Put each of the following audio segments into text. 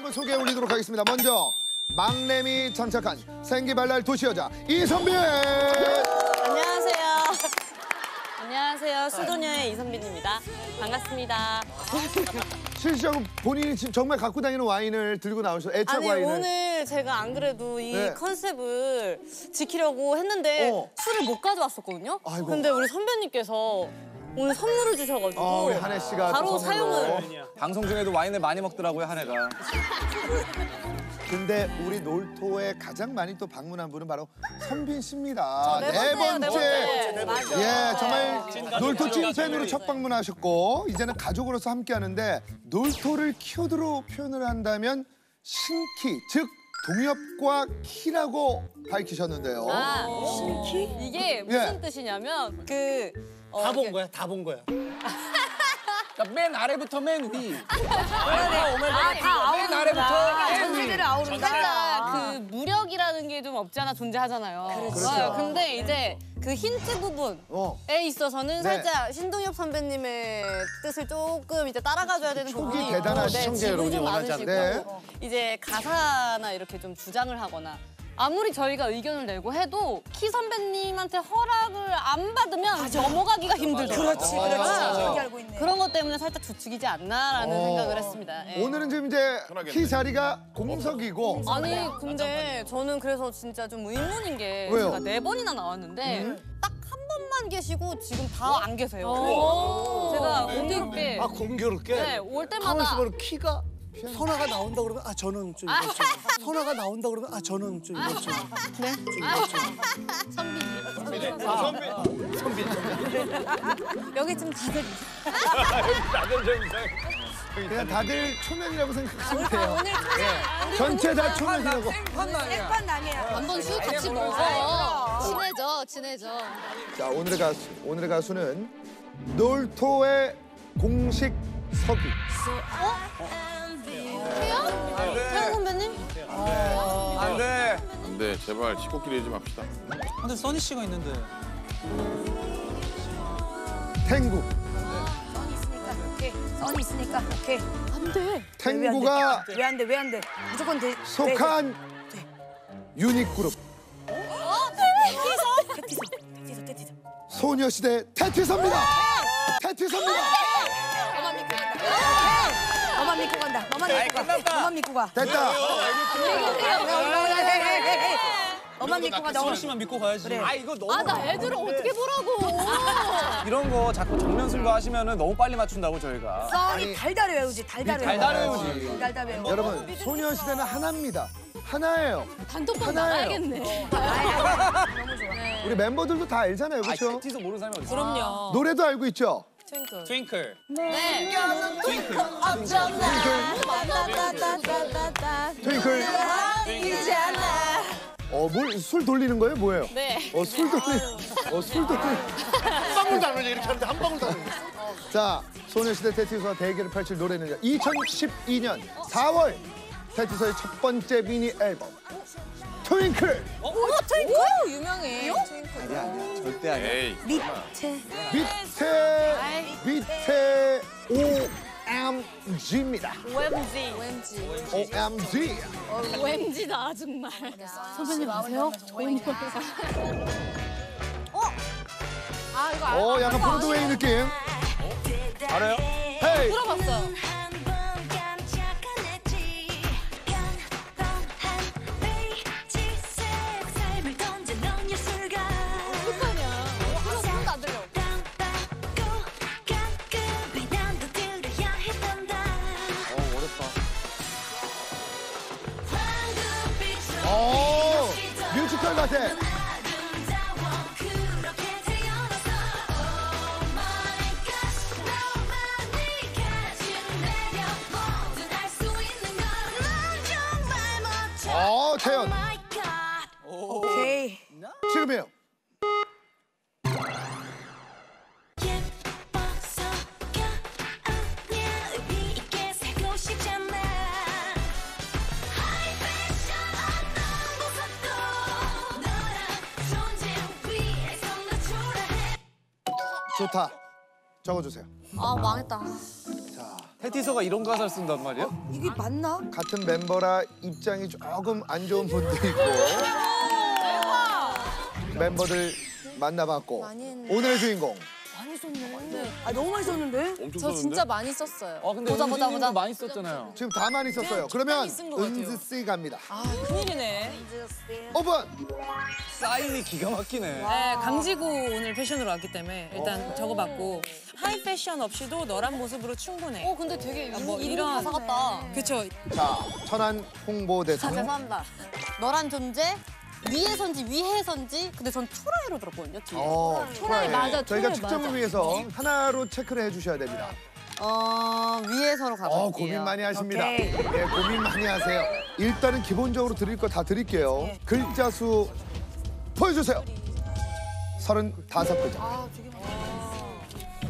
한번 소개해 올리도록 하겠습니다. 먼저 막내미 장착한 생기발랄 도시여자 이선빈. 안녕하세요. 안녕하세요. 수도녀의 이선빈입니다. 반갑습니다. 실시하고 본인이 지금 정말 갖고 다니는 와인을 들고 나오셔서 애착 아니 와인을. 오늘 제가 안 그래도 이 네. 컨셉을 지키려고 했는데 어. 술을 못 가져왔었거든요. 아이고. 근데 우리 선배님께서 오늘 선물을 주셔가지고 아, 우리 한혜 씨가 바로 또 선물로. 사용을 방송 중에도 와인을 많이 먹더라고요 한해가. 근데 우리 놀토에 가장 많이 또 방문한 분은 바로 선빈 씨입니다. 네 번째예요, 네 번째. 맞아. 예, 정말 네. 놀토 찐팬으로 첫 방문하셨고 이제는 가족으로서 함께하는데 놀토를 키워드로 표현을 한다면 신키, 즉 동엽과 키라고 밝히셨는데요. 아, 신키? 이게 무슨 예. 뜻이냐면 그 어, 다본 이렇게- 거야, 다 본 거야. 그러니까 맨 아래부터 맨 위. 아, 다맨 아래부터 맨 위. 세대를 아우른다. 살짝 그 무력이라는 게 좀 없지 않아 존재하잖아요. 그렇죠. 어, 근데 이제 그 힌트 부분에 어. 있어서는 네. 살짝 신동엽 선배님의 뜻을 조금 이제 따라가줘야 되는 촉이 부분이 대단한 있고, 시청자 지분이 여러분이 좀 원하지 많으시고 않- 이제 가사나 이렇게 좀 주장을 하거나 아무리 저희가 의견을 내고 해도 키 선배님한테 허락을 안 받으면 넘어가기가 힘들더라고요. 그렇지, 그렇지. 그렇게 알고 있네. 그런 것 때문에 살짝 주축이지 않나라는 어. 생각을 했습니다. 예. 오늘은 지금 이제 키 자리가 공석이고 아니 근데 저는 그래서 진짜 좀 의문인 게 왜요? 제가 네 번이나 나왔는데 딱 한 번만 계시고 지금 다 안 계세요. 제가 공교롭게 아 공교롭게. 네, 올 때마다 가만있어 보면 키가 선아가 나온다 그러면 아 저는 좀 이거 좀. 선아가 나온다 그러면 아 저는 좀 이거 좀. 네? 좀 이거 좀. 여기 좀 다들 그냥 다들 초면이라고 생각하시면 돼요. 오늘 예. 전체 다 초면이라고. 생판 아니야. 판 아니야. 한번 술 같이 먹어. 친해져, 친해져. 자 오늘의 가수 오늘의 가수는 놀토의 공식 석유. 태연 선배님? 안 돼. 안 돼, 제발 식구끼리 하지 맙시다. 근데 써니 씨가 있는데 탱구. 오케이. 선 있으니까. 오케이. 안 돼. 탱구가 왜 안 돼? 왜 안 돼? 무조건 돼. 속한 유닛 그룹 테티서, 테티서, 테티서. 소녀시대 테티서입니다. 테티서입니다. 믿고 간다. 너만 믿고 가. 너만 믿고 가. 됐다. 너만 믿고 가. 너만 씨만 믿고 가야지 그래. 아 이거 너무 아, 나 애들을 어떻게 보라고. 이런 거 자꾸 정면술로 하시면은 너무 빨리 맞춘다고 저희가. 써니 달달 외우지. 달달 외우. 달달 외우지. 달달 외우. 여러분 소녀시대는 하나입니다. 하나예요. 단톡방 하나예요. 나가야겠네. 우리 멤버들도 다 알잖아요, 아 그렇죠? 테티서 모르는 사람이 어디 있어? 그럼요. 노래도 알고 있죠. 트윙클 네. 트윙클 트윙클. 어, 뭘 술 돌리는 거예요, 뭐예요? 네. 어, 술 돌리. 어, 술 돌리. 한 방울도 안 흘려 이렇게 하는데 한 방울도 안 흘려. 자, 소녀시대 테티서와 대결을 펼칠 노래는요. 2012년 4월 테티서의 첫 번째 미니 앨범 트윙클 오, 유명해. 아니야 아니야 절대 아니야. 에이, 밑에. 밑에 밑에 OMG입니다. OMG. OMG. OMG. OMG다, 정말. 선배님 아세요? OMG. 어? 아, 이거 알, 어, 약간 브로드웨이 느낌. 알아요? 헤이. 들어봤어요. 멋져 어, 태연. 좋다. 적어주세요. 아, 망했다. 자, 태티서가 이런 가사를 쓴단 말이야? 이게 맞나? 같은 멤버라 입장이 조금 안 좋은 분도 있고 멤버들 만나봤고 오늘의 주인공 아 너무 많이 썼는데? 엄청 적었는데? 진짜 많이 썼어요. 아 근데 보자 보자 보자. 많이 썼잖아요. 지금 다 많이 썼어요. 그러면 쓴것 같아요. 은지 씨 갑니다. 큰일이네. 오픈. 사인이 기가 막히네. 네, 강지구 오늘 패션으로 왔기 때문에 일단 적어봤고 하이 패션 없이도 너란 모습으로 충분해. 어 근데 되게 이, 뭐 이런- 가사 같다. 그쵸? 자 천안 홍보대사. 죄송합니다. 너란 존재 위에선지 위해선지 근데 전 초라해로 들었거든요. 뒤에. 어, 초라해 맞아. 저희가 초라해 측정을 맞아. 위해서 하나로 체크를 해주셔야 됩니다. 어 위에서로 가볼게요. 어 고민 많이 하십니다. 오케이. 예, 고민 많이 하세요. 일단은 기본적으로 드릴 거 다 드릴게요. 네. 글자 수 보여주세요. 서른다섯 글자. 아,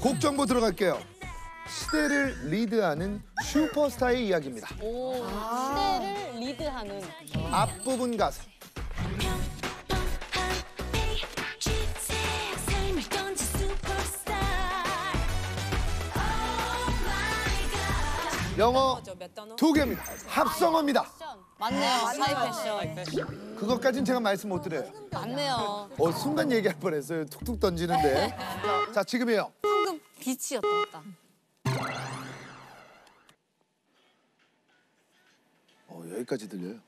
곡 정보 들어갈게요. 시대를 리드하는 슈퍼스타의 이야기입니다. 오 시대를 리드하는. 앞부분 가사. 영어? 두 개입니다. 합성어입니다. 맞네요. 하이 패션. 그것까진 제가 말씀 못 드려요. 맞네요. 어, 순간 얘기할 뻔했어요. 툭툭 던지는데. 자, 지금이에요. 방금 빛이었다 맞다. 어, 여기까지 들려요.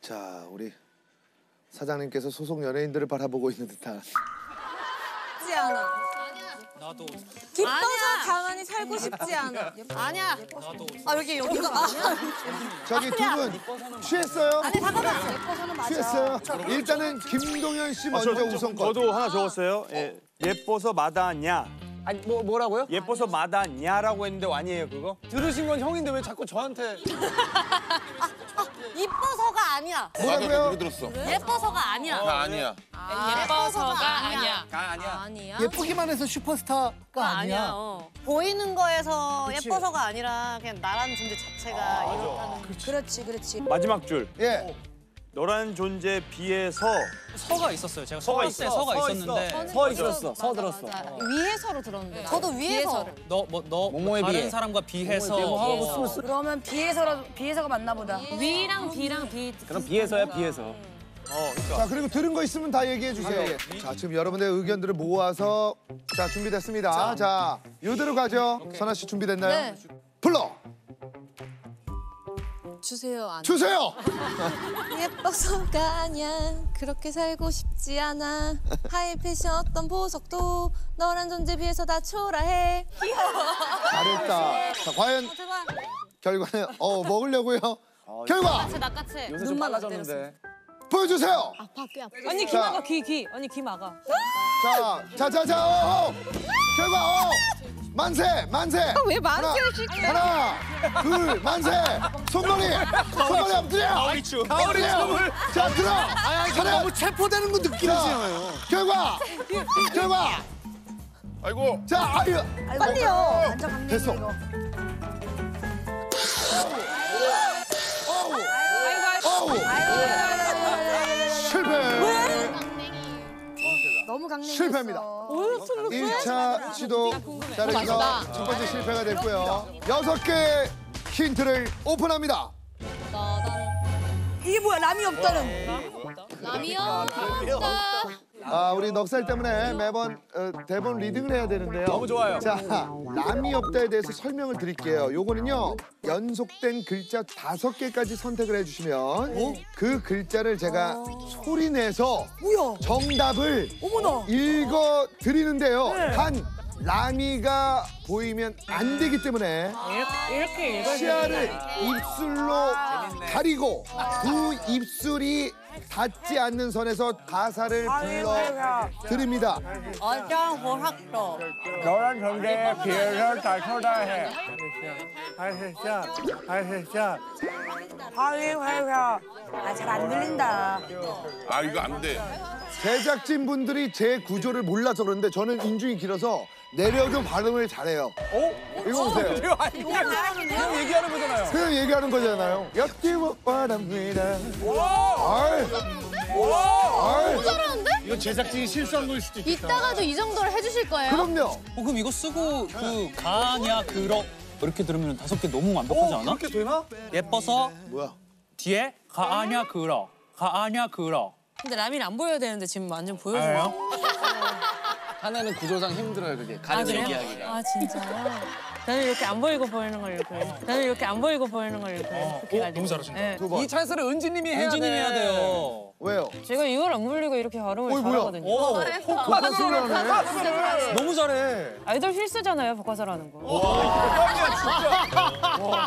자, 우리 사장님께서 소속 연예인들을 바라보고 있는 듯한. 쉽지 않아. 나도 기뻐서 가만히 살고 싶지 않아. 아니야. 나도 아 여기 여기가. 아, 저기 두 분 취했어요? 아니 잠깐만. 예뻐서는 맞아. 취했어요? 일단은 김동현 씨 먼저 우선권. 저도 하나 적었어요. 예, 예뻐서 마다냐. 아니 뭐 뭐라고요? 예뻐서 마다냐라고 했는데 아니에요 그거? 들으신 건 형인데 왜 자꾸 저한테 이뻐서가 아니야. 뭐라고요? 그렇게 들었어. 예뻐서가 아니야. 나 아니야. 예뻐서가 아니야. 가 아니야. 아니야. 예쁘기만 해서 슈퍼스타가 아니야. 아니야. 어. 보이는 거에서 예뻐서가 아니라 그냥 나라는 존재 자체가 이렇다는. 그렇지 그렇지. 마지막 줄. 예. 너란 존재 비해서 서가 있었어요. 제가 서가 있어, 서가 서 있었는데 서 있었어. 서 들었어. 위에서로 들었는데. 저도 위에서. 너뭐너 뭐뭐에 다른 비해. 사람과 비해서 뭐 하고 뭐 쓰면 쓰- 그러면 비해서라 비해서가 맞나 보다. 위랑 B랑 B. 그럼 비해서야 비해서. 어, 그러니까 자, 그리고 들은 거 있으면 다 얘기해 주세요. 예. 자, 지금 여러분의 의견들을 모아서 자, 준비됐습니다. 자, 이대로 가죠. 선아 씨 준비됐나요? 네. 불러 주세요. 안. 주세요. 예뻐서가 아니야 그렇게 살고 싶지 않아 하이 패션 어떤 보석도 너란 존재 비해서 다 초라해 잘했다. 자, 과연 제발. 결과는 어 먹으려고요. 결과 제 낚아채. 요새 좀 빨라졌는데. 보여주세요. 언니 귀 자. 막아 귀 귀. 언니 귀 막아. 자, 자, 자, 자, 어, 어. 결과 어. 만세, 만세. 왜 만세를 시켜? 하나, 둘, 만세. 손놀이, 손놀이 엎드려. 가오리 춤. 가오리 춤을. 자, 들어. 차렷. 너무 체포되는 거 느끼잖아요. 결과, 결과. 아이고. 자, 아유. 빨리요. 완전 됐어. 이거. 너무 강냉이. 실패입니다. 1차 시도 자리에서 첫 번째 실패가 됐고요. 여섯 개 힌트를 오픈합니다. 이게 뭐야? 남이 없다는. 남이요. 아, 우리 넉살 때문에 매번 어, 대본 리딩을 해야 되는데요. 너무 좋아요. 자, 남이 없다에 대해서 설명을 드릴게요. 요거는요, 연속된 글자 다섯 개까지 선택을 해주시면 그 글자를 제가 소리내서 뭐야? 정답을 어머나. 읽어 드리는데요. 단 라미가 보이면 안 되기 때문에 이렇게 읽어. 시야를 입술로 가리고 두 입술이 닿지 않는 선에서 가사를 불러 드립니다. 어장 호학도. 너란 존재 비해서 다 초라해. 알겠어, 알겠어. 화회화회. 아잘 안 들린다. 아 이거 안 돼. 제작진 분들이 제 구조를 몰라서 그런데 저는 인중이 길어서 내려도 발음을 잘해요. 어? 이거 보세요. 이거 아니 그냥 그냥 얘기하는 거잖아요. 그냥 얘기하는 거잖아요. 역기못 바랍니다. 아이, 아이, 이거 제작진이 실수한 걸 수도 있겠다. 이따가도 이 정도를 해주실 거예요? 그럼요. 어, 그럼 이거 쓰고 그 가냐 그러 이렇게 들으면 다섯 개 너무 완벽하지 않아? 그렇게 되나? 예뻐서 뭐야? 뒤에 가냐 그러 가냐 그러 근데 라민 안 보여야 되는데 지금 완전 보여줘요. 하나는 구조상 힘들어요 그게. 아, 가리는 그래요? 얘기하기가. 아 진짜요? 저는 이렇게 안 보이고 보이는 걸 이렇게 저는 이렇게 안 보이고 보이는 걸 이렇게 이렇게 해가지고. 너무 잘하신다. 네. 두 번. 이 찬스를 은지님이 해야 돼. 해야 돼요. 왜요? 제가 이걸 안 불리고 이렇게 발음을 어이? 잘하거든요. 오, 복화술을 하네. 너무 잘해. 아이돌 필수잖아요, 복화사라는 거.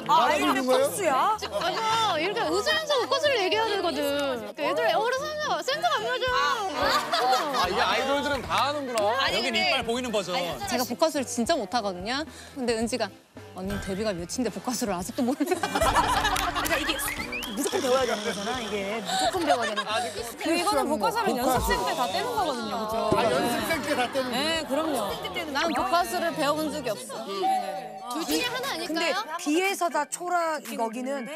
말하고 있는 거예요? 수야? 맞아. 이렇게 웃으면서 꽃을 얘기해야 되거든. 애들 애호를 센터, 센터가 안 맞아. 아 이게 아이돌들은 다 하는구나. 여긴 이빨 보이는 버전. 제가 복화술을 진짜 못하거든요. 근데 은지가 언니 데뷔가 몇인데 복화술을 아직도 모르는 그러니까 이게 무조건 배워야 되는 거잖아. 이게 무조건 배워야 되는 거. 그 이거는 복화사는 연습생 때 다 떼는 거거든요, 그죠? 아, 연습생 때 다 떼는 네, 그럼요. 나는 복화술을 배워본 적이 없어. 둘 중에 하나 근데 아닐까요? 비에서 다 초라 거기는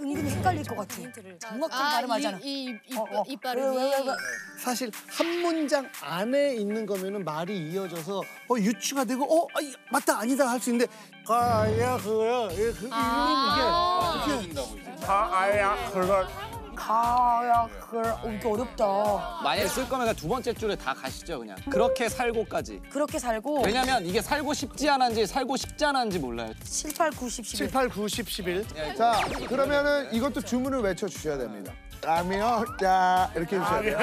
은근히 헷갈릴 것 같아. 정확한 발음하잖아. 이, 이, 이, 어, 어. 이 왜, 발음이. 왜, 왜, 왜. 사실 한 문장 안에 있는 거면은 말이 이어져서 어 유추가 되고 어 아, 이- 맞다 아니다 할 수 있는데 가야 그래 그, 그, 아. 이게 이게 가야 그럴 가야 그래. 어, 이게 어렵다. 만약에 쓸 거면 두 번째 줄에 다 가시죠 그냥. 그렇게 살고까지. 그렇게 살고 왜냐면 이게 살고 싶지 않은지 살고 싶지 않은지 몰라요. 7, 8, 9, 10, 11. 7, 8, 9, 10, 11 자, 그러면은 이것도 주문을 외쳐 주셔야 됩니다. 라미어 자 이렇게 해주셔야 돼요.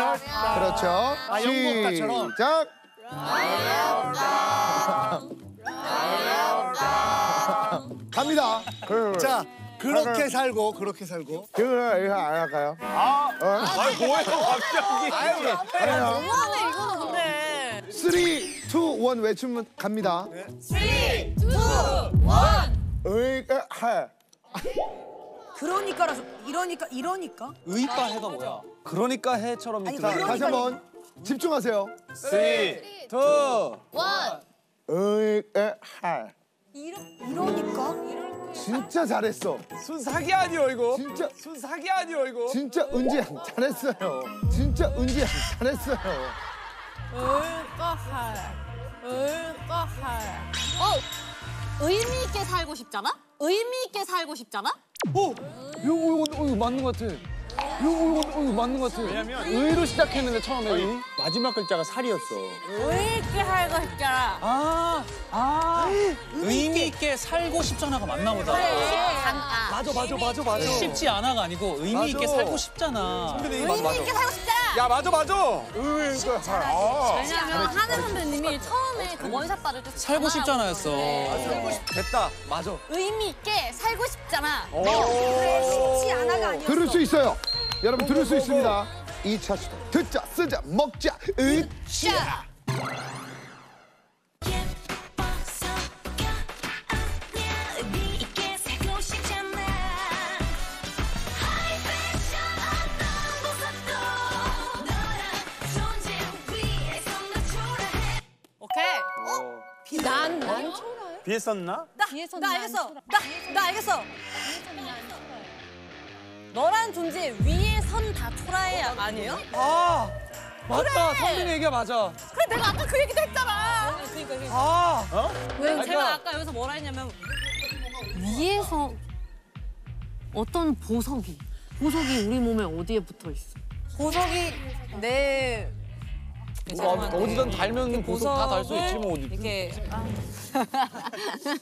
그렇죠. 아, 영국가처럼. 시작. 갑니다. 그, 자 그렇게 살고 그렇게 살고 그래 이거 안 할까요? 아 뭐예요 갑자기 아니요. 너무하네, 이거는 근데. 3, 2, 1 외치면 갑니다. 3, 2, 1. 으이가 하. 그러니까라서 이러니까 이러니까. 의과 해가 뭐야? 그러니까 해처럼 아니. 그러니까 다시 한번 집중하세요. 3, 2, 원. 으이가 하. 이러, 이러니까. 진짜 잘했어. 순사기 아니요 이거. 진짜 순사기 아니요 이거. 진짜 은지 양 잘했어요. 진짜 은지 양 잘했어요. 을까할. 을까할. 어, 의미 있게 살고 싶잖아? 의미 있게 살고 싶잖아? 어? 이거 이거 이거 맞는 것 같아. 이거 이거 이거 맞는 것 같아. 왜냐면 의로 시작했는데 처음에 의. 마지막 글자가 살이었어 의 있게 살고 싶잖아. 아, 아. 의미 있게 살고 싶잖아가 맞나 보다. 아, 맞아 맞아 맞아 맞아 쉽지 않아가 아니고 의미 있게. 살고 싶잖아. 선배님 맞아 맞아. 이렇게 살고 싶잖아! 야 맞아 맞아. 의외가 살. 아. 왜냐면 하늘 선배님이 처음에 그 원샷 받을 때 살고 싶잖아였어. 됐다. 맞아. 의미 있게 살고 싶잖아. 쉽지 않아가 아니었어. 들을 수 있어요. 여러분 들을 수 있습니다. 이차 시도 듣자 쓰자 먹자 으쌰. 존재 위에서 나 초라해 오케이. 난, 난 비했었나? 나, 나 알겠어. 나, 나 알겠어. 너란 존재 위에 선 다 초라해 아니에요? 아 맞다. 선배님 얘기가 맞아. 그래 내가 아까 그 얘기도 했잖아. 아. 왜 그러니까- 제가 아까 여기서 뭐라 했냐면 위에서 어떤 보석이 보석이 우리 몸에 어디에 붙어 있어? 보석이 내 뭐 어디든 달면 보석 다 달수 있지 뭐 어디. 이렇게 아.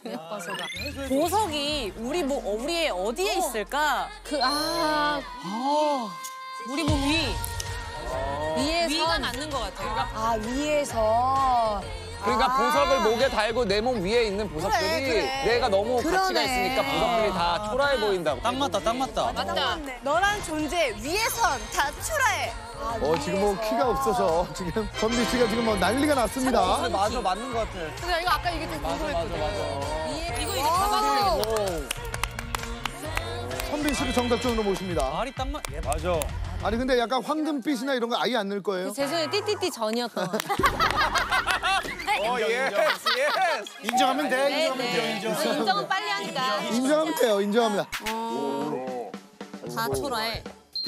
예뻐서가 보석이 우리 뭐 우리의 어디에 있을까? 그아 우리 몸 위. 위에 위가 선 맞는 것 같아. 아, 위에서. 그러니까 아. 보석을 목에 달고 내 몸 위에 있는 보석들이 그래, 그래. 내가 너무 가치가 그러네. 있으니까 보석들이 다 초라해 보인다고. 딱 맞다, 딱 맞다. 맞다. 너란 존재 위에선 다 초라해. 어 지금 뭐 키가 없어서 지금 선미 씨가 지금 뭐 난리가 났습니다. 근데 맞아 맞는 것 같아. 근데 이거 아까 이게 좀 맞아 맞아 궁금했거든. 맞아. 이거 이제 가방을 오. 선빈 씨를 정답적으로 모십니다. 말이 딱 맞. 예, 맞아 아니 근데 약간 황금빛이나 이런 거 아예 안 넣을 거예요? 제 손에 띠띠띠 전이었던 것어 예스 예스 인정하면 돼 네, 인정하면 돼 인정 인정은 빨리 하니까. 인정하면 돼요. 인정합니다. 다 초라해.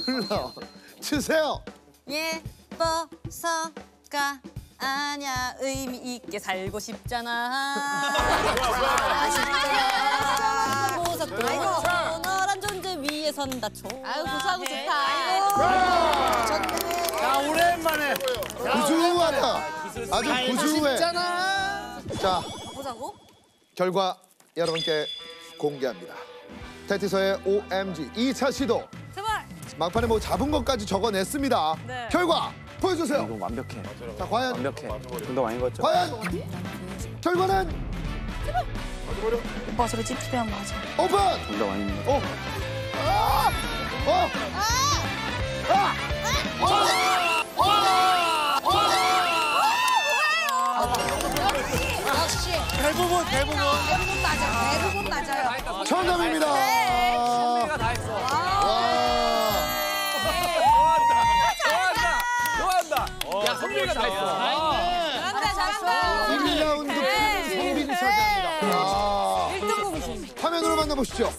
흘러 주세요. 예. 보석가 아냐 의미 있게 살고 싶잖아. 보석도 너란 존재 위에 선다 초. 아유 구수하고 좋다. 야 오랜만에. 구수하다. 아주 구수해. 자, 보자고? 결과 여러분께 공개합니다. 테티서의 OMG 2차 시도. 제발. 막판에 뭐 잡은 것까지 적어냈습니다. 네. 결과 보여주세요. 이거 완벽해. 자, 과연 완벽해. 돈도 많이 걷죠. 과연 결과는 오빠 소리 찝찝하면 맞아. 오픈. 돈도 많이 거. 어. 아! 어. 아! 역시 대부분 대부분 대부분 맞아. 대부분 맞아요. 정답입니다. 내가 다 했어. 와. 좋아한다. 좋아한다. 야 성민이가 다 했어. 잘한다 잘한다. 1라운드 성빈이 차지합니다. 아. 1등곡이신. 화면으로 만나보시죠.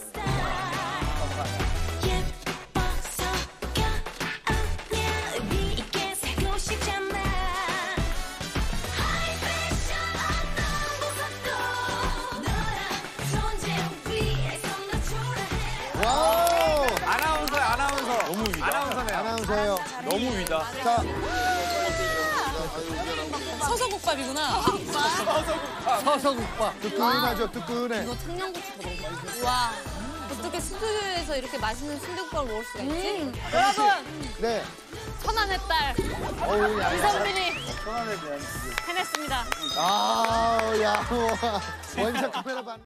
자, 서서국밥이구나. 서서국밥. 뜨끈하죠, 뜨끈해. 이거 청양고추 들어. 와 어떻게 스튜디오에서 이렇게 맛있는 순대국밥을 먹을 수가 있지? 여러분 네. 천안의 딸 어우, 야. 이선민이 해냈습니다. 아, 야. 원샷 카메라 반.